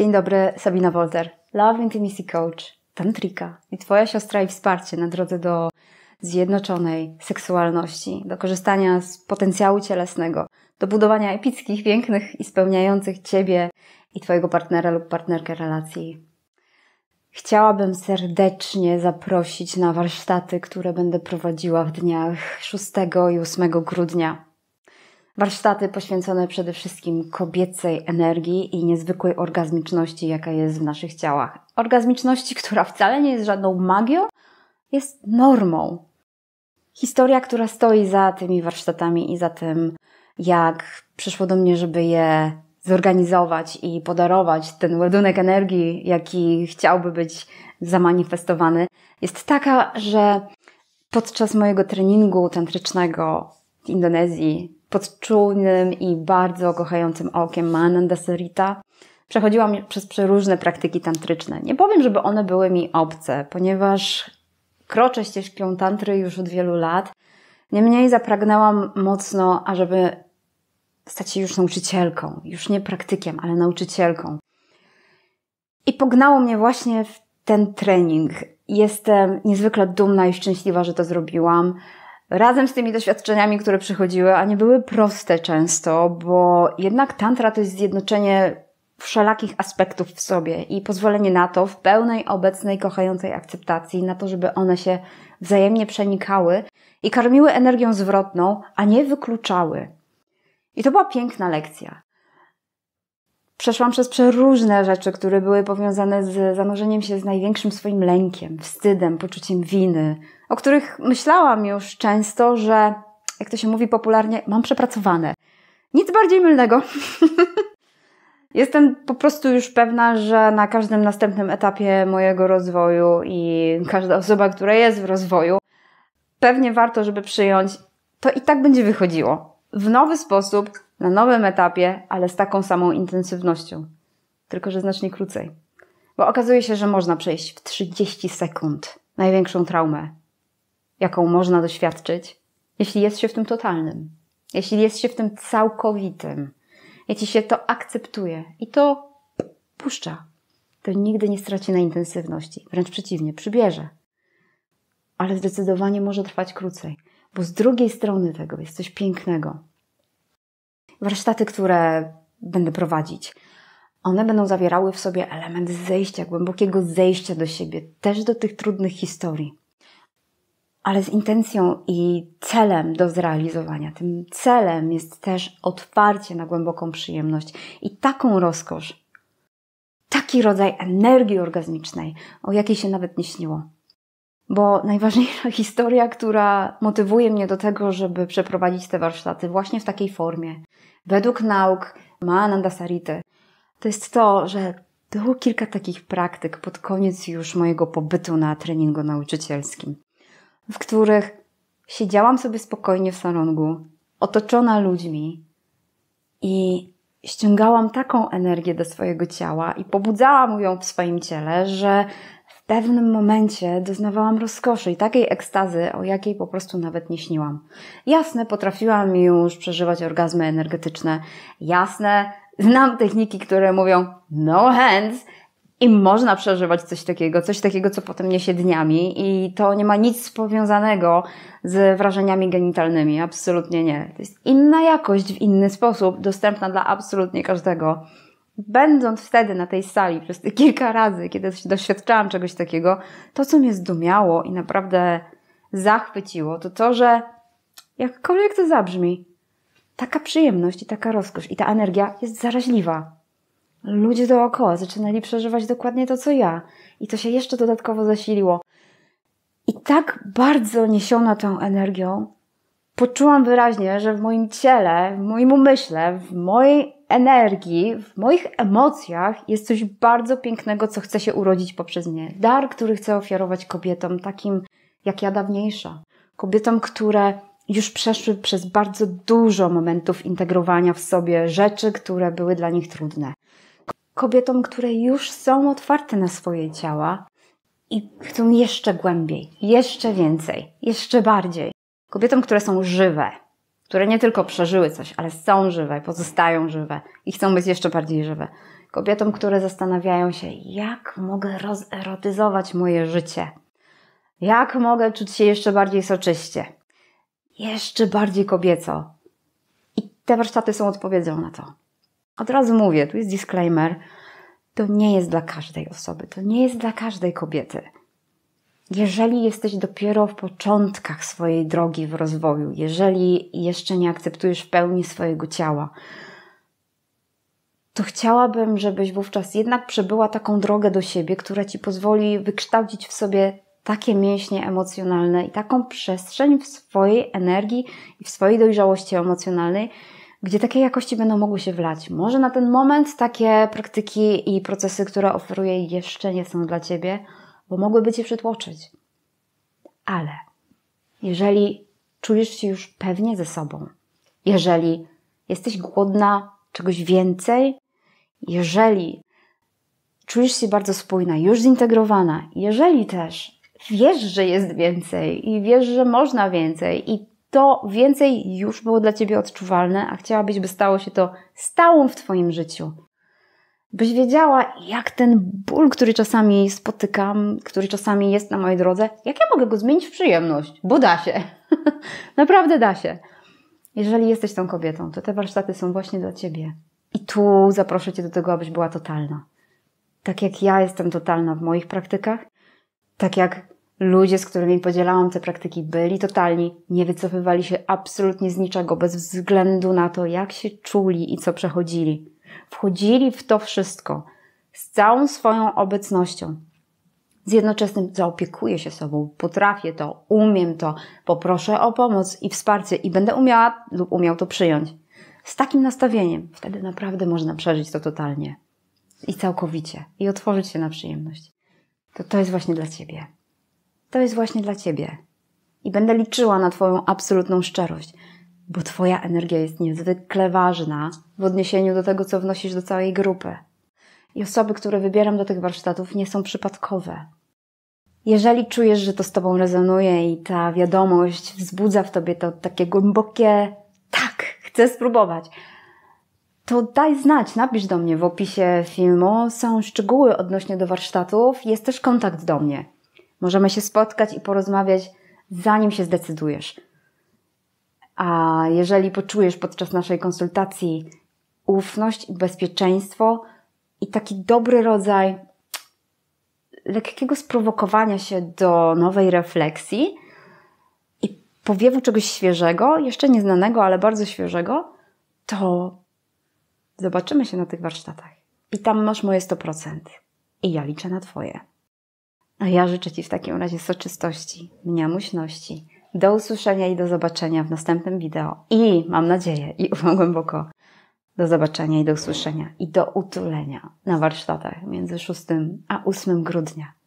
Dzień dobry, Sabina Wolter, Love Intimacy Coach, tantrika i Twoja siostra i wsparcie na drodze do zjednoczonej seksualności, do korzystania z potencjału cielesnego, do budowania epickich, pięknych i spełniających Ciebie i Twojego partnera lub partnerkę relacji. Chciałabym serdecznie zaprosić na warsztaty, które będę prowadziła w dniach 6 i 8 grudnia. Warsztaty poświęcone przede wszystkim kobiecej energii i niezwykłej orgazmiczności, jaka jest w naszych ciałach. Orgazmiczności, która wcale nie jest żadną magią, jest normą. Historia, która stoi za tymi warsztatami i za tym, jak przyszło do mnie, żeby je zorganizować i podarować ten ładunek energii, jaki chciałby być zamanifestowany, jest taka, że podczas mojego treningu tantrycznego w Indonezji pod czujnym i bardzo kochającym okiem Mananda Sarita przechodziłam przez przeróżne praktyki tantryczne. Nie powiem, żeby one były mi obce, ponieważ kroczę ścieżką tantry już od wielu lat. Niemniej zapragnęłam mocno, ażeby stać się już nauczycielką, już nie praktykiem, ale nauczycielką. I pognało mnie właśnie w ten trening. Jestem niezwykle dumna i szczęśliwa, że to zrobiłam. Razem z tymi doświadczeniami, które przychodziły, a nie były proste często, bo jednak tantra to jest zjednoczenie wszelakich aspektów w sobie i pozwolenie na to w pełnej, obecnej, kochającej akceptacji, na to, żeby one się wzajemnie przenikały i karmiły energią zwrotną, a nie wykluczały. I to była piękna lekcja. Przeszłam przez przeróżne rzeczy, które były powiązane z zanurzeniem się z największym swoim lękiem, wstydem, poczuciem winy, o których myślałam już często, że, jak to się mówi popularnie, mam przepracowane. Nic bardziej mylnego. Jestem po prostu już pewna, że na każdym następnym etapie mojego rozwoju i każda osoba, która jest w rozwoju, pewnie warto, żeby przyjąć, to i tak będzie wychodziło. W nowy sposób, na nowym etapie, ale z taką samą intensywnością. Tylko, że znacznie krócej. Bo okazuje się, że można przejść w 30 sekund największą traumę, jaką można doświadczyć, jeśli jest się w tym totalnym, jeśli jest się w tym całkowitym, jeśli się to akceptuje i to puszcza, to nigdy nie straci na intensywności, wręcz przeciwnie, przybierze. Ale zdecydowanie może trwać krócej, bo z drugiej strony tego jest coś pięknego. Warsztaty, które będę prowadzić, one będą zawierały w sobie element zejścia, głębokiego zejścia do siebie, też do tych trudnych historii ale z intencją i celem do zrealizowania. Tym celem jest też otwarcie na głęboką przyjemność i taką rozkosz, taki rodzaj energii orgazmicznej, o jakiej się nawet nie śniło. Bo najważniejsza historia, która motywuje mnie do tego, żeby przeprowadzić te warsztaty właśnie w takiej formie, według nauk Maananda Sarity, to jest to, że było kilka takich praktyk pod koniec już mojego pobytu na treningu nauczycielskim w których siedziałam sobie spokojnie w salongu, otoczona ludźmi i ściągałam taką energię do swojego ciała i pobudzałam ją w swoim ciele, że pewnym momencie doznawałam rozkoszy i takiej ekstazy, o jakiej po prostu nawet nie śniłam. Jasne, potrafiłam już przeżywać orgazmy energetyczne. Jasne, znam techniki, które mówią no hands, i można przeżywać coś takiego, coś takiego, co potem niesie dniami, i to nie ma nic powiązanego z wrażeniami genitalnymi. Absolutnie nie. To jest inna jakość w inny sposób, dostępna dla absolutnie każdego. Będąc wtedy na tej sali przez te kilka razy, kiedy doświadczałam czegoś takiego, to, co mnie zdumiało i naprawdę zachwyciło, to to, że jakkolwiek to zabrzmi, taka przyjemność i taka rozkosz i ta energia jest zaraźliwa ludzie dookoła zaczynali przeżywać dokładnie to, co ja. I to się jeszcze dodatkowo zasiliło. I tak bardzo niesiona tą energią, poczułam wyraźnie, że w moim ciele, w moim umyśle, w mojej energii, w moich emocjach jest coś bardzo pięknego, co chce się urodzić poprzez mnie. Dar, który chcę ofiarować kobietom, takim jak ja dawniejsza. Kobietom, które już przeszły przez bardzo dużo momentów integrowania w sobie rzeczy, które były dla nich trudne kobietom, które już są otwarte na swoje ciała i chcą jeszcze głębiej, jeszcze więcej, jeszcze bardziej. Kobietom, które są żywe, które nie tylko przeżyły coś, ale są żywe, pozostają żywe i chcą być jeszcze bardziej żywe. kobietom, które zastanawiają się, jak mogę rozerotyzować moje życie, jak mogę czuć się jeszcze bardziej soczyście, jeszcze bardziej kobieco. I te warsztaty są odpowiedzią na to. Od razu mówię, tu jest disclaimer, to nie jest dla każdej osoby, to nie jest dla każdej kobiety. Jeżeli jesteś dopiero w początkach swojej drogi w rozwoju, jeżeli jeszcze nie akceptujesz w pełni swojego ciała, to chciałabym, żebyś wówczas jednak przebyła taką drogę do siebie, która ci pozwoli wykształcić w sobie takie mięśnie emocjonalne i taką przestrzeń w swojej energii i w swojej dojrzałości emocjonalnej, gdzie takie jakości będą mogły się wlać. Może na ten moment takie praktyki i procesy, które oferuję, jeszcze nie są dla ciebie, bo mogłyby cię przytłoczyć. Ale jeżeli czujesz się już pewnie ze sobą, jeżeli jesteś głodna czegoś więcej, jeżeli czujesz się bardzo spójna, już zintegrowana, jeżeli też wiesz, że jest więcej i wiesz, że można więcej i to więcej już było dla Ciebie odczuwalne, a chciałabyś, by stało się to stałą w Twoim życiu. Byś wiedziała, jak ten ból, który czasami spotykam, który czasami jest na mojej drodze, jak ja mogę go zmienić w przyjemność, bo da się. Naprawdę da się. Jeżeli jesteś tą kobietą, to te warsztaty są właśnie dla Ciebie. I tu zaproszę Cię do tego, abyś była totalna. Tak jak ja jestem totalna w moich praktykach, tak jak ludzie, z którymi podzielałam te praktyki, byli totalni, nie wycofywali się absolutnie z niczego, bez względu na to, jak się czuli i co przechodzili. Wchodzili w to wszystko z całą swoją obecnością. Z jednoczesnym zaopiekuję się sobą, potrafię to, umiem to, poproszę o pomoc i wsparcie i będę umiała lub umiał to przyjąć. Z takim nastawieniem wtedy naprawdę można przeżyć to totalnie i całkowicie i otworzyć się na przyjemność. To to jest właśnie dla Ciebie to jest właśnie dla Ciebie. I będę liczyła na Twoją absolutną szczerość, bo Twoja energia jest niezwykle ważna w odniesieniu do tego, co wnosisz do całej grupy. I osoby, które wybieram do tych warsztatów, nie są przypadkowe. Jeżeli czujesz, że to z Tobą rezonuje i ta wiadomość wzbudza w Tobie to takie głębokie tak, chcę spróbować, to daj znać, napisz do mnie w opisie filmu. Są szczegóły odnośnie do warsztatów, jest też kontakt do mnie. Możemy się spotkać i porozmawiać, zanim się zdecydujesz. A jeżeli poczujesz podczas naszej konsultacji ufność bezpieczeństwo i taki dobry rodzaj lekkiego sprowokowania się do nowej refleksji i powiewu czegoś świeżego, jeszcze nieznanego, ale bardzo świeżego, to zobaczymy się na tych warsztatach. I tam masz moje 100%. I ja liczę na Twoje. A ja życzę Ci w takim razie soczystości, mniamuśności. Do usłyszenia i do zobaczenia w następnym wideo. I mam nadzieję i ufam głęboko do zobaczenia i do usłyszenia i do utulenia na warsztatach między 6 a 8 grudnia.